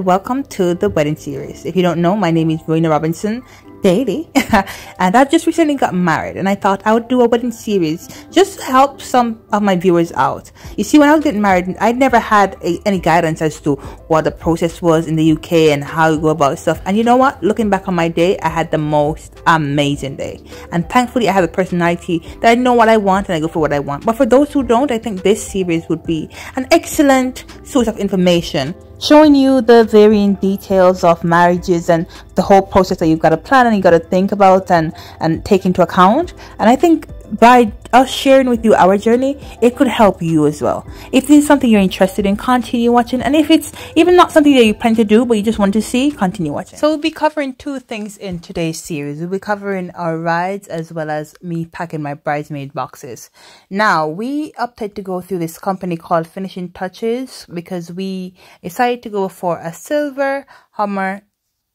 welcome to the wedding series. If you don't know, my name is Roena Robinson Daly, and I've just recently got married, and I thought I would do a wedding series just to help some of my viewers out. You see, when I was getting married, I never had a, any guidance as to what the process was in the UK and how you go about stuff. And you know what? Looking back on my day, I had the most amazing day, and thankfully, I have a personality that I know what I want and I go for what I want. But for those who don't, I think this series would be an excellent source of information showing you the varying details of marriages and the whole process that you've got to plan and you've got to think about and and take into account. And i think by us sharing with you our journey, it could help you as well. If this is something you're interested in, continue watching. And if it's even not something that you plan to do, but you just want to see, continue watching. So we'll be covering two things in today's series. We'll be covering our rides as well as me packing my bridesmaid boxes. Now, we opted to go through this company called Finishing Touches because we decided to go for a silver Hummer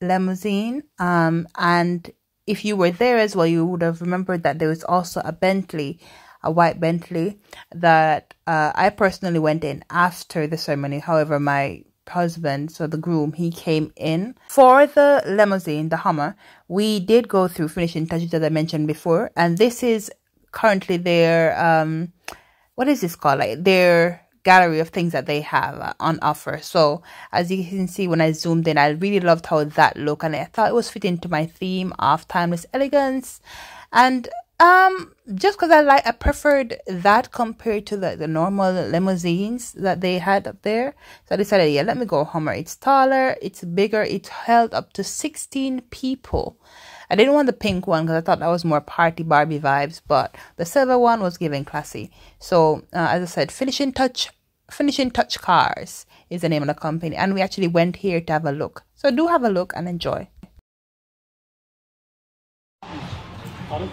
limousine um, and if you were there as well, you would have remembered that there was also a Bentley, a white Bentley that uh, I personally went in after the ceremony. However, my husband, so the groom, he came in for the limousine, the Hummer. We did go through finishing touches as I mentioned before, and this is currently their um, what is this called? Like their gallery of things that they have uh, on offer. So as you can see when I zoomed in, I really loved how that looked and I thought it was fitting to my theme of timeless elegance. And um just because I like I preferred that compared to the, the normal limousines that they had up there. So I decided, yeah, let me go Hummer. It's taller, it's bigger, it held up to 16 people. I didn't want the pink one because I thought that was more party Barbie vibes, but the silver one was giving classy. So, uh, as I said, finishing touch, finishing touch cars is the name of the company, and we actually went here to have a look. So do have a look and enjoy. Pardon?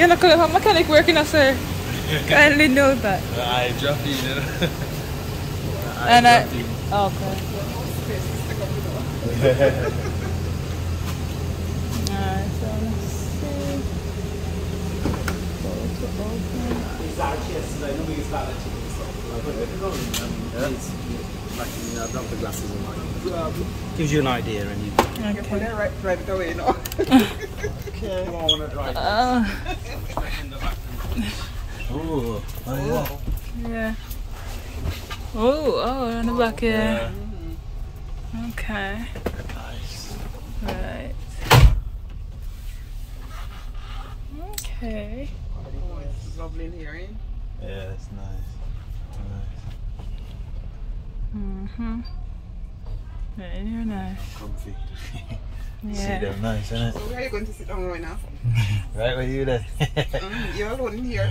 Yeah, look at my mechanic working us sir. Kindly know that. I dropped you, you know. I And I- dropped you. Oh, okay. Alright, so let's see. Go to open. It's actually yesterday, nobody gets back there Like, you know, I've the glasses on mine. Gives you an idea and you Okay. right, right away, no. okay. come on, I want to drive. Uh, Oh, oh yeah. yeah. Oh, oh, on the back, yeah. Okay. Nice. Right. Okay. Oh, it's lovely in here? Yeah, it's nice. Nice. Mm-hmm. Very nice. Comfy. See Yeah. them nice, innit? So where are you going to sit down right now? Right where you then? Mm, you're alone in here.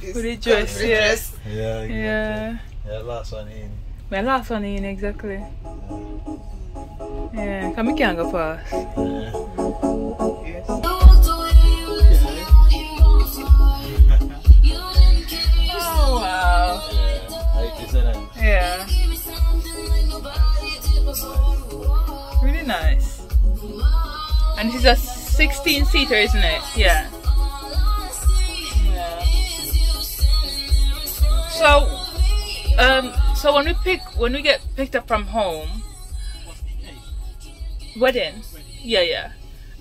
With the dress, yeah. yeah, exactly. Yeah. Yeah, last one in. My last one in, exactly. Yeah, come we can't go fast. Yeah. And this is a 16 seater, isn't it? Yeah. Yeah. So, um, so when we pick, when we get picked up from home, wedding, yeah, yeah.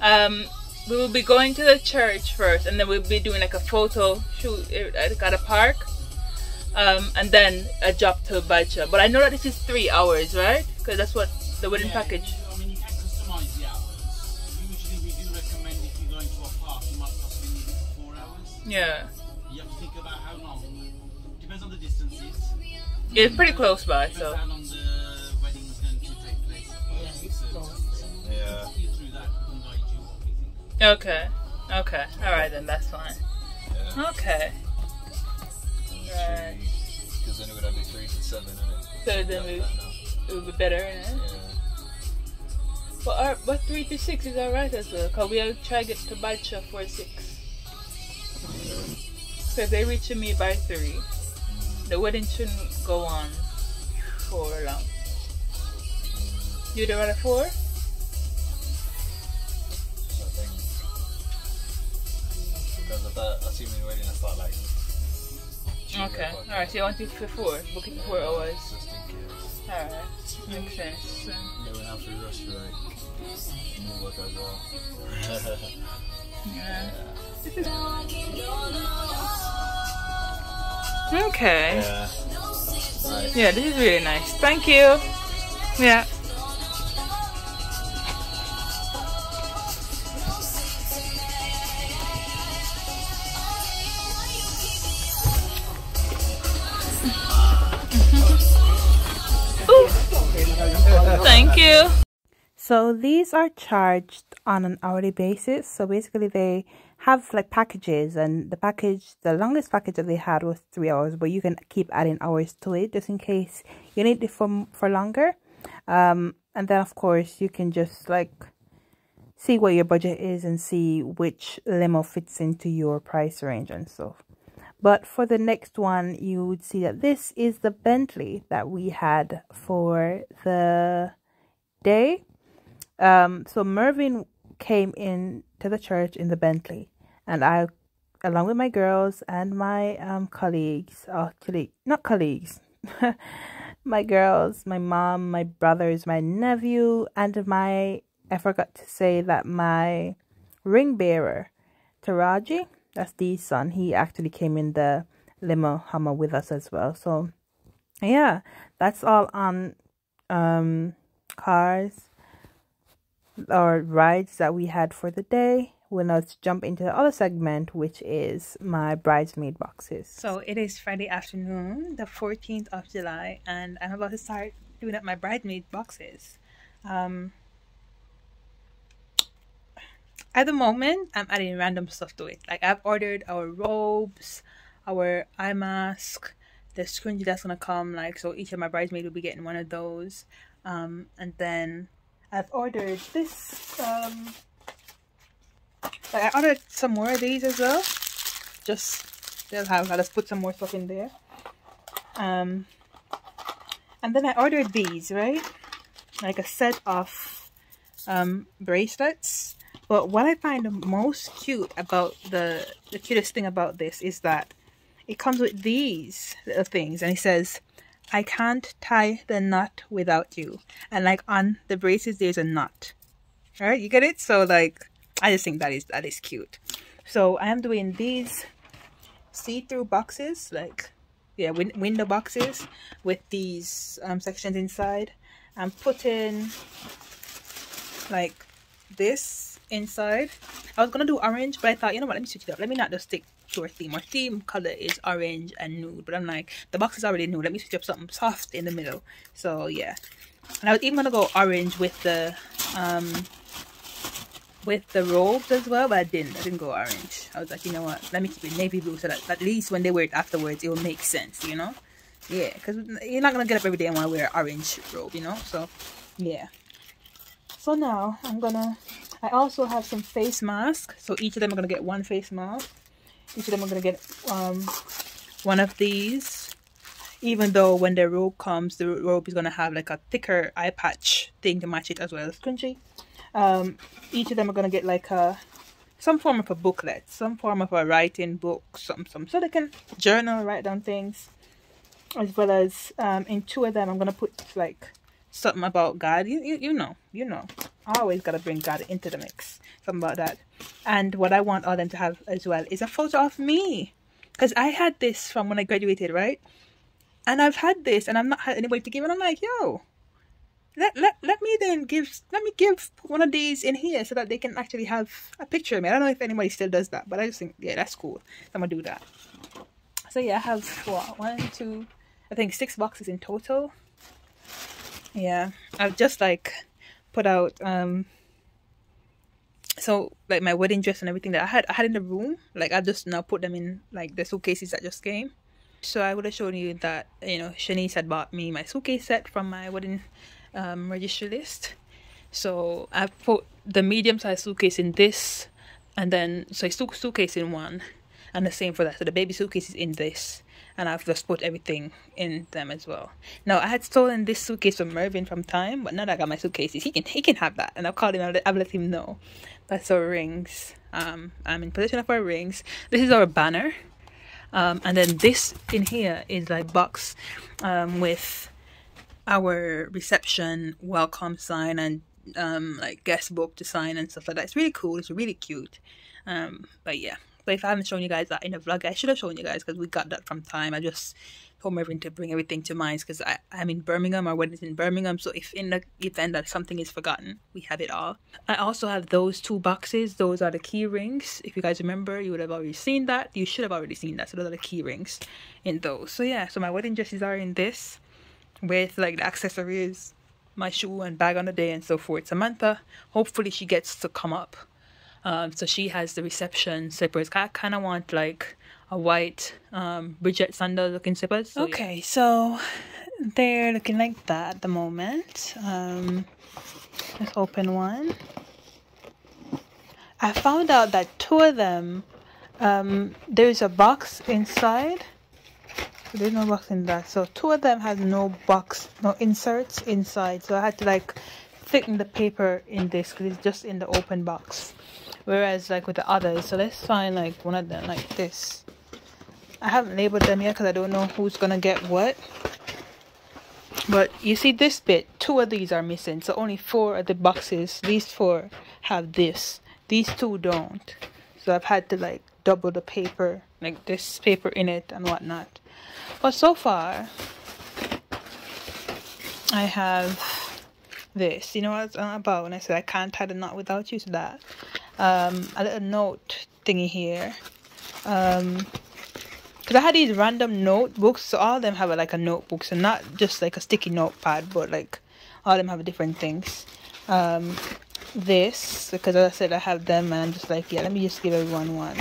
Um, we will be going to the church first, and then we'll be doing like a photo shoot at a park, um, and then a job to Bacha. But I know that this is three hours, right? Because that's what the wedding package. Yeah, You have to think about how long. Depends on the distances. it's pretty close by, Depends so how long the wedding is going to take place. Yeah. You through that, we can guide you what we think. okay, okay, all right then, that's fine. Yeah. Okay, Right. Because then it would have been three to seven, innit? so then we, it would be better, innit? Yeah. But our, but three to six is alright as well, cause we'll try to get to Bacha for six. So if they reach me by three, the wedding shouldn't go on for long. You'd rather four? I think because of that, assuming wedding, I start like. Okay. Alright, so you want it for four? Book it for four hours. Just in case. Alright. Makes sense. So- Then we have to rush for like new work as well. Yeah. Okay. yeah. Right. Yeah, this is really nice. Thank you. Yeah. Thank you. So these are charged on an hourly basis. So basically they have like packages and the package the longest package that they had was three hours, but you can keep adding hours to it just in case you need it for for longer. Um and then of course you can just like see what your budget is and see which limo fits into your price range and stuff. But for the next one, you would see that this is the Bentley that we had for the day. Um, so Mervyn came in to the church in the Bentley, and I, along with my girls and my um colleagues, actually not colleagues, my girls, my mom, my brothers, my nephew, and my I forgot to say that my ring bearer, Taraji, that's Dee's son, he actually came in the limo Hummer with us as well. So yeah, that's all on um cars or rides that we had for the day. Well, now jump into the other segment, which is my bridesmaid boxes. So it is Friday afternoon, the 14th of July, and I'm about to start doing up my bridesmaid boxes. Um, at the moment, I'm adding random stuff to it. Like I've ordered our robes, our eye mask, the scrunchie that's gonna come. Like so, each of my bridesmaids will be getting one of those. Um, and then I've ordered this. Um, I ordered some more of these as well. Just they'll have. Just put some more stuff in there. Um, and then I ordered these right, like a set of um bracelets. But what I find the most cute about the the cutest thing about this is that it comes with these little things, and it says, "I can't tie the knot without you." And like on the braces, there's a knot. All right, you get it? So like, I just think that is that is cute. So I am doing these see-through boxes, like yeah, win window boxes with these um, sections inside. I'm putting like this inside. I was gonna do orange, but I thought, you know what, let me switch it up. Let me not just stick our theme. Our theme color is orange and nude, but I'm like, the box is already nude. Let me switch up something soft in the middle. So yeah. And I was even gonna go orange with the um with the robes as well, but I didn't. I didn't go orange. I was like, you know what, let me keep it navy blue so that at least when they wear it afterwards, it will make sense, you know? Yeah, because you're not gonna get up every day and want to wear an orange robe, you know? So yeah. So now I'm gonna I also have some face masks. So each of them are gonna get one face mask. Each of them are gonna get um one of these. Even though when the robe comes, the robe is gonna have like a thicker eye patch thing to match it as well as scrunchie. Um, each of them are gonna get like a some form of a booklet, some form of a writing book, some some so they can journal, write down things, as well as um, in two of them I'm gonna put like something about God. You, you you know, you know. I always gotta bring God into the mix. Something about that. And what I want all them to have as well is a photo of me. Because I had this from when I graduated, right? And I've had this and I've not had anybody to give it. I'm like, yo, let, let, let me then give let me give one of these in here so that they can actually have a picture of me. I don't know if anybody still does that, but I just think yeah, that's cool. I'm gonna do that. So yeah, I have what one, two, I think six boxes in total. Yeah, I've just like put out um so like my wedding dress and everything that I had I had in the room, like I just now put them in like the suitcases that just came. So I would have shown you that you know Shanice had bought me my suitcase set from my wedding um, registry list. So I put the medium sized suitcase in this, and then so a su- suitcase in one, and the same for that. So the baby suitcase is in this, and I've just put everything in them as well. Now I had stolen this suitcase from Mervin from time, but now that I got my suitcases, he can he can have that, and I've called him. I've let, I've let him know. That's our rings. Um, I'm in possession of our rings. This is our banner, um, and then this in here is like box, um, with our reception welcome sign and um like guest book to sign and stuff like that. It's really cool. It's really cute. Um, but yeah. But if I haven't shown you guys that in a vlog, I should have shown you guys because we got that from time. I just told Mervin to bring everything to mind because I'm in Birmingham. Our wedding's in Birmingham. So if in the event that something is forgotten, we have it all. I also have those two boxes. Those are the key rings. If you guys remember, you would have already seen that. You should have already seen that. So those are the key rings in those. So yeah, so my wedding dresses are in this with like the accessories, my shoe and bag on the day and so forth. Samantha, hopefully she gets to come up um, so she has the reception slippers. I kind of want like a white um, Bridget sandal looking slippers. So, okay, yeah. so they're looking like that at the moment. Um, let's open one. I found out that two of them, um, there's a box inside. There's no box in that. So two of them have no box, no inserts inside. So I had to like thicken the paper in this because it's just in the open box whereas like with the others so let's find like one of them like this. I haven't labeled them yet because I don't know who's gonna get what. But you see this bit two of these are missing so only four of the boxes these four have this these two don't. So I've had to like double the paper like this paper in it and whatnot. But so far I have this. You know what it's about when I said I can't tie the knot without you? So that um, a little note thingy here. Um, because I had these random notebooks, so all of them have a, like a notebook, so not just like a sticky notepad, but like all of them have different things. Um, this because as I said I have them, and I'm just like yeah, let me just give everyone one.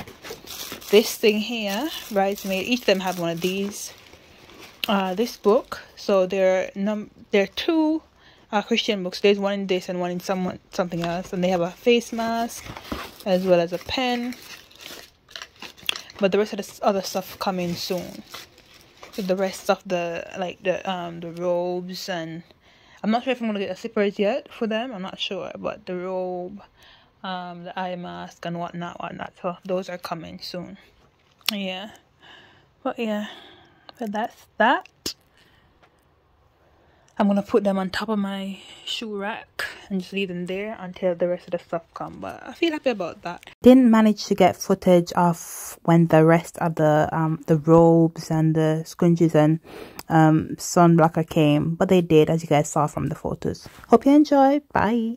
This thing here, bridesmaid, each of them have one of these. Uh, this book, so there are num there are two uh, Christian books. There's one in this and one in someone something else, and they have a face mask as well as a pen. But the rest of the other stuff coming soon. So the rest of the like the um the robes and I'm not sure if I'm gonna get the slippers yet for them. I'm not sure, but the robe, um, the eye mask and whatnot, whatnot. So those are coming soon. Yeah, but yeah, but that's that. I'm gonna put them on top of my shoe rack and just leave them there until the rest of the stuff come but I feel happy about that. Didn't manage to get footage of when the rest of the um the robes and the scrunchies and um sunblocker came but they did as you guys saw from the photos. Hope you enjoy. Bye